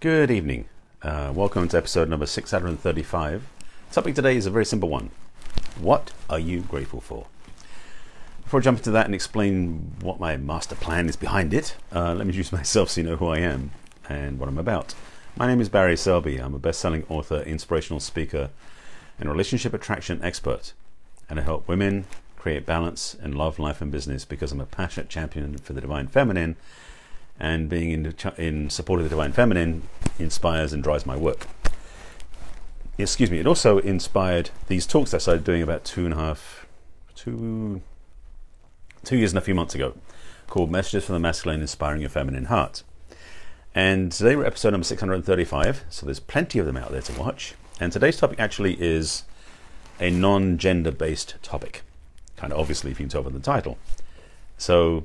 Good evening. Uh, welcome to episode number 635. The topic today is a very simple one. What are you grateful for? Before I jump into that and explain what my master plan is behind it, uh, let me introduce myself so you know who I am and what I'm about. My name is Barry Selby. I'm a best selling author, inspirational speaker, and relationship attraction expert. And I help women create balance in love, life, and business because I'm a passionate champion for the divine feminine and being in, in support of the divine feminine inspires and drives my work. Excuse me, it also inspired these talks I started doing about two and a half, two, two years and a few months ago, called Messages from the Masculine Inspiring Your Feminine Heart. And today we're episode number 635, so there's plenty of them out there to watch. And today's topic actually is a non gender based topic. Kind of obviously, if you can tell from the title. So,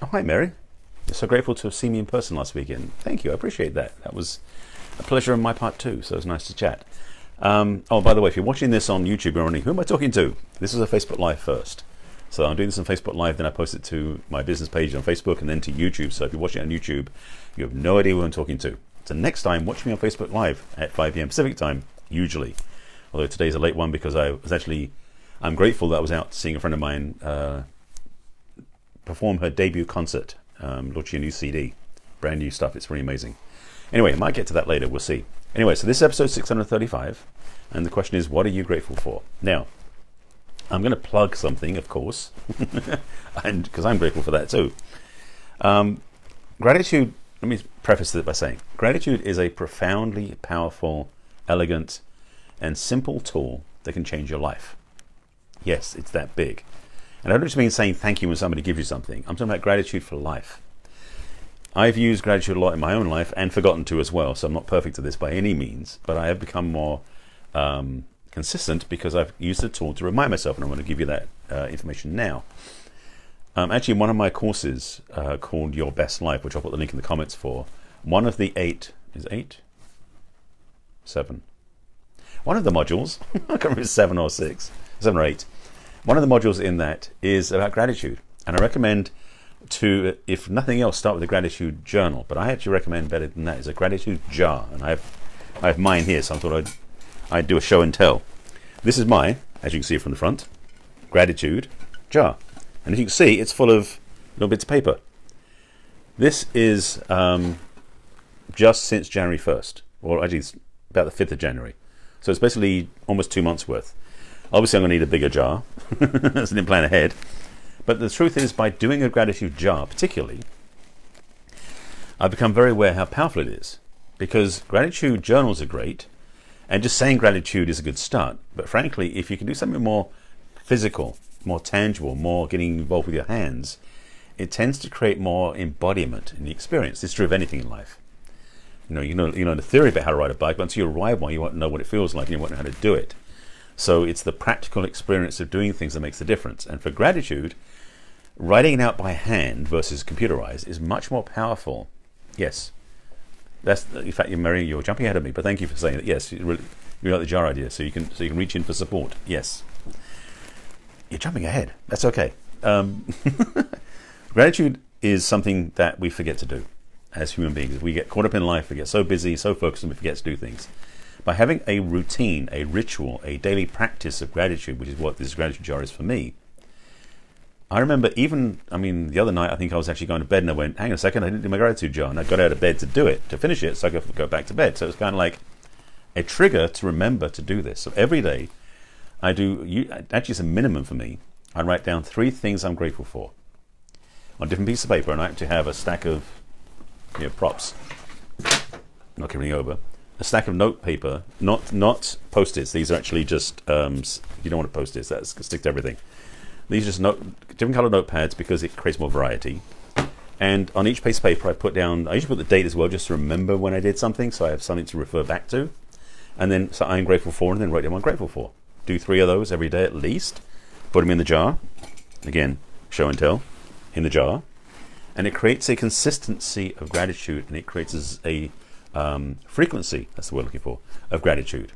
oh, hi, Mary so grateful to have seen me in person last weekend. Thank you, I appreciate that. That was a pleasure on my part too. So it was nice to chat. Um, oh, by the way, if you're watching this on YouTube, you're wondering who am I talking to? This is a Facebook Live first. So I'm doing this on Facebook Live, then I post it to my business page on Facebook and then to YouTube. So if you're watching on YouTube, you have no idea who I'm talking to. So next time, watch me on Facebook Live at 5 p.m. Pacific time, usually. Although today's a late one because I was actually, I'm grateful that I was out seeing a friend of mine uh, perform her debut concert um, launching a new CD, brand new stuff. It's really amazing. Anyway, I might get to that later. We'll see. Anyway, so this is episode 635, and the question is, what are you grateful for? Now, I'm going to plug something, of course, and because I'm grateful for that too. Um, gratitude. Let me preface it by saying, gratitude is a profoundly powerful, elegant, and simple tool that can change your life. Yes, it's that big. And I don't just mean saying thank you when somebody gives you something. I'm talking about gratitude for life. I've used gratitude a lot in my own life and forgotten to as well, so I'm not perfect at this by any means, but I have become more um, consistent because I've used the tool to remind myself, and I'm going to give you that uh, information now. Um, actually, one of my courses uh, called Your Best Life, which I'll put the link in the comments for, one of the eight, is eight? Seven. One of the modules, I can't remember seven or six, seven or eight, one of the modules in that is about gratitude, and I recommend to, if nothing else, start with a gratitude journal. But I actually recommend better than that is a gratitude jar, and I have I have mine here, so I thought I'd I'd do a show and tell. This is my, as you can see from the front, gratitude jar, and as you can see, it's full of little bits of paper. This is um, just since January 1st, or actually about the 5th of January. So it's basically almost two months worth. Obviously, I'm going to need a bigger jar, so I didn't plan ahead. But the truth is, by doing a gratitude jar, particularly, I've become very aware how powerful it is. Because gratitude journals are great, and just saying gratitude is a good start. But frankly, if you can do something more physical, more tangible, more getting involved with your hands, it tends to create more embodiment in the experience. It's true of anything in life. You know, you know, you know the theory about how to ride a bike, but until you ride one, you won't know what it feels like and you won't know how to do it. So it's the practical experience of doing things that makes the difference. And for gratitude, writing it out by hand versus computerized is much more powerful. Yes. That's in fact, you're Mary, you're jumping ahead of me, but thank you for saying that. Yes, you really, you like the jar idea, so you can so you can reach in for support. Yes, you're jumping ahead. That's okay. Um, gratitude is something that we forget to do as human beings. We get caught up in life, we get so busy, so focused, and we forget to do things by having a routine, a ritual, a daily practice of gratitude, which is what this gratitude jar is for me. I remember even, I mean, the other night I think I was actually going to bed and I went, hang on a second, I didn't do my gratitude jar. And I got out of bed to do it, to finish it, so I could go back to bed. So it was kind of like a trigger to remember to do this. So every day I do, you, actually, it's a minimum for me. I write down three things I'm grateful for on different pieces of paper, and I actually have a stack of you know, props. Not giving over a stack of note paper, not not post-its. These are actually just um, you don't want to post-its. That stick to everything. These are just note, different color notepads because it creates more variety. And on each piece of paper, I put down. I usually put the date as well, just to remember when I did something, so I have something to refer back to. And then so I'm grateful for, and then write down what I'm grateful for. Do three of those every day at least. Put them in the jar. Again, show and tell in the jar, and it creates a consistency of gratitude, and it creates a um, frequency, that's the word looking for, of gratitude.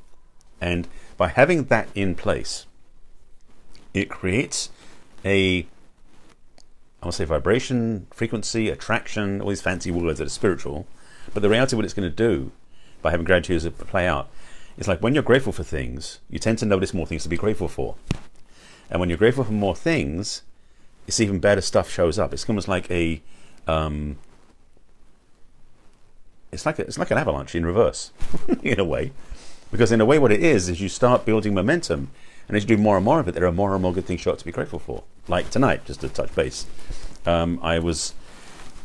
And by having that in place, it creates a, I want to say vibration, frequency, attraction, all these fancy words that are spiritual, But the reality of what it's going to do by having gratitude play out is like when you're grateful for things, you tend to notice more things to be grateful for. And when you're grateful for more things, it's even better stuff shows up. It's almost like a, um, it's like a, it's like an avalanche in reverse, in a way, because in a way, what it is is you start building momentum, and as you do more and more of it, there are more and more good things up to be grateful for. Like tonight, just to touch base, um, I was,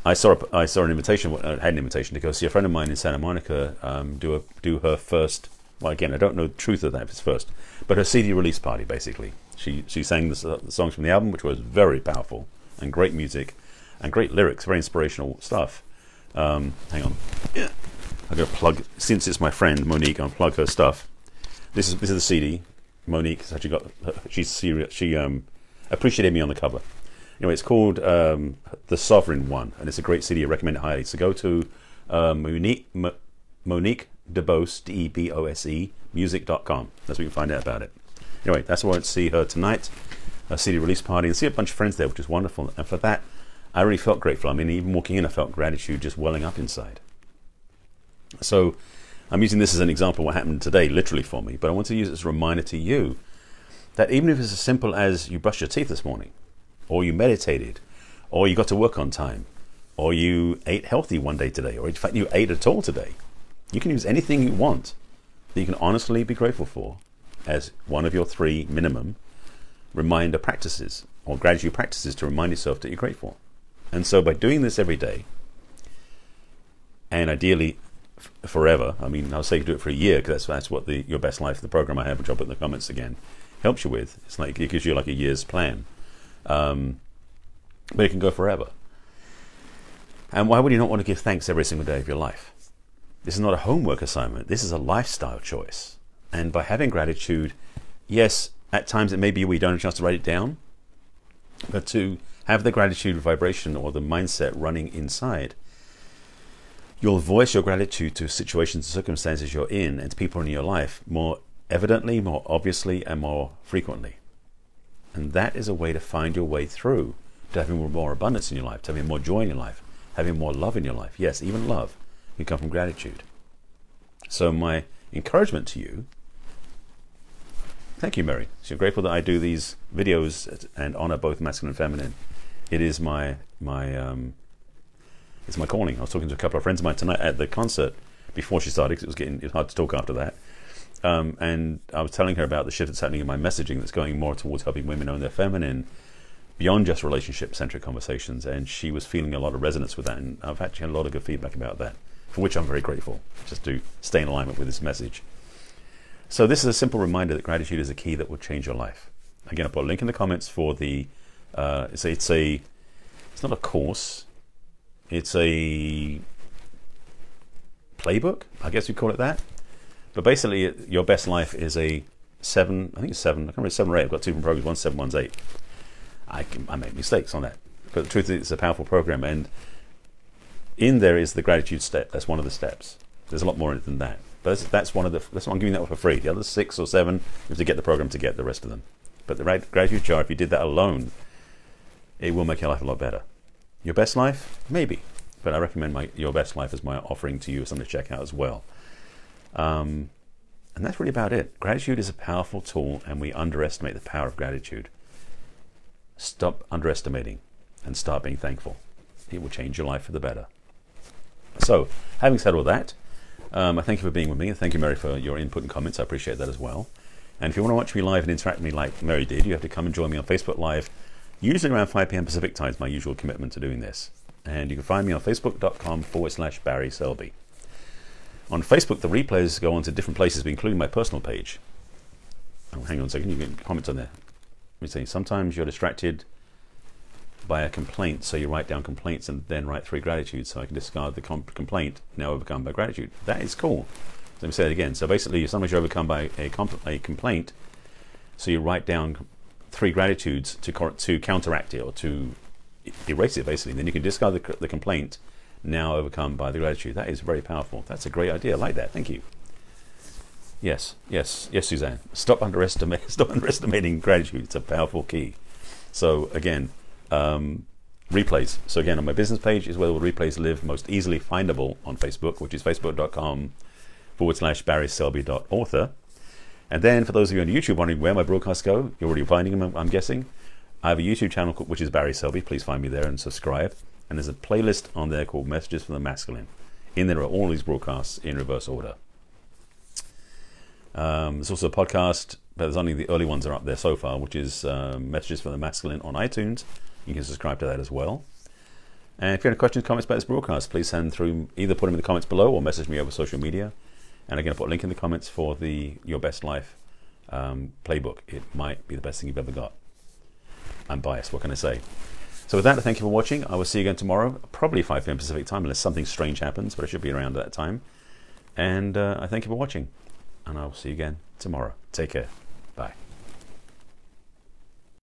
I saw a, I saw an invitation, I had an invitation to go see a friend of mine in Santa Monica um, do a do her first. Well, again, I don't know the truth of that if it's first, but her CD release party basically. She she sang the, the songs from the album, which was very powerful and great music, and great lyrics, very inspirational stuff. Um, hang on. I'm gonna plug since it's my friend Monique. I'll plug her stuff. This is this is the CD. Monique has actually got. She's serious. She um, appreciated me on the cover. Anyway, it's called um, The Sovereign One, and it's a great CD. I recommend it highly. So go to uh, Monique, M- Monique DeBose, D E B O S E, music.com. That's where you can find out about it. Anyway, that's why I went to see her tonight, a CD release party, and see a bunch of friends there, which is wonderful. And for that, I really felt grateful. I mean, even walking in, I felt gratitude just welling up inside. So I'm using this as an example of what happened today, literally for me, but I want to use it as a reminder to you that even if it's as simple as you brushed your teeth this morning, or you meditated, or you got to work on time, or you ate healthy one day today, or in fact you ate at all today, you can use anything you want that you can honestly be grateful for as one of your three minimum reminder practices or gratitude practices to remind yourself that you're grateful. And so by doing this every day, and ideally forever, I mean, I'll say you do it for a year because that's, that's what the Your Best Life, the program I have, which I'll put in the comments again, helps you with. It's like it gives you like a year's plan. Um, but it can go forever. And why would you not want to give thanks every single day of your life? This is not a homework assignment. This is a lifestyle choice. And by having gratitude, yes, at times it may be we don't have a chance to write it down, but to have the gratitude vibration or the mindset running inside, you'll voice your gratitude to situations and circumstances you're in and to people in your life more evidently, more obviously, and more frequently. And that is a way to find your way through to having more abundance in your life, to having more joy in your life, having more love in your life. Yes, even love can come from gratitude. So, my encouragement to you thank you, Mary. So, grateful that I do these videos and honor both masculine and feminine. It is my, my, um, it's my calling. I was talking to a couple of friends of mine tonight at the concert before she started because it was getting it was hard to talk after that. Um, and I was telling her about the shift that's happening in my messaging that's going more towards helping women own their feminine beyond just relationship centric conversations. And she was feeling a lot of resonance with that. And I've actually had a lot of good feedback about that, for which I'm very grateful, just to stay in alignment with this message. So, this is a simple reminder that gratitude is a key that will change your life. Again, I'll put a link in the comments for the, uh, it's, a, it's a, it's not a course, it's a playbook, I guess we call it that. But basically, your best life is a seven. I think it's seven. I can't remember seven or eight. I've got two different programs. One seven, one's eight. I can, I make mistakes on that, but the truth is, it's a powerful program, and in there is the gratitude step. That's one of the steps. There's a lot more in it than that, but that's, that's one of the. That's why I'm giving that one for free. The other six or seven you have to get the program to get the rest of them. But the gratitude jar, if you did that alone, it will make your life a lot better. Your best life, maybe, but I recommend my your best life as my offering to you as something to check out as well. Um, and that's really about it. Gratitude is a powerful tool, and we underestimate the power of gratitude. Stop underestimating and start being thankful. It will change your life for the better. So, having said all that, um, I thank you for being with me. And thank you, Mary, for your input and comments. I appreciate that as well. And if you want to watch me live and interact with me like Mary did, you have to come and join me on Facebook Live, usually around 5 p.m. Pacific time is my usual commitment to doing this. And you can find me on facebook.com forward slash Barry Selby. On Facebook, the replays go on to different places, including my personal page. Oh, hang on a second, you can comment on there. Let me see. Sometimes you're distracted by a complaint, so you write down complaints and then write three gratitudes. So I can discard the com- complaint, now overcome by gratitude. That is cool. Let me say it again. So basically, sometimes you're overcome by a, a complaint, so you write down three gratitudes to, to counteract it or to erase it, basically. Then you can discard the, the complaint now overcome by the gratitude. That is very powerful. That's a great idea. I like that. Thank you. Yes, yes, yes, Suzanne. Stop underestimating. Stop underestimating gratitude. It's a powerful key. So again, um, replays. So again, on my business page is where the replays live most easily findable on Facebook, which is facebook.com forward slash barryselby.author. And then for those of you on YouTube wondering where my broadcasts go, you're already finding them, I'm guessing. I have a YouTube channel which is Barry Selby. Please find me there and subscribe. And there's a playlist on there called Messages from the Masculine. In there are all these broadcasts in reverse order. Um, there's also a podcast, but there's only the early ones are up there so far, which is um, Messages from the Masculine on iTunes. You can subscribe to that as well. And if you have any questions, comments about this broadcast, please send through either put them in the comments below or message me over social media. And again, I'll put a link in the comments for the Your Best Life um, playbook. It might be the best thing you've ever got. I'm biased, what can I say? So with that, thank you for watching. I will see you again tomorrow, probably 5 p.m. Pacific time, unless something strange happens, but I should be around at that time. And uh, I thank you for watching, and I will see you again tomorrow. Take care.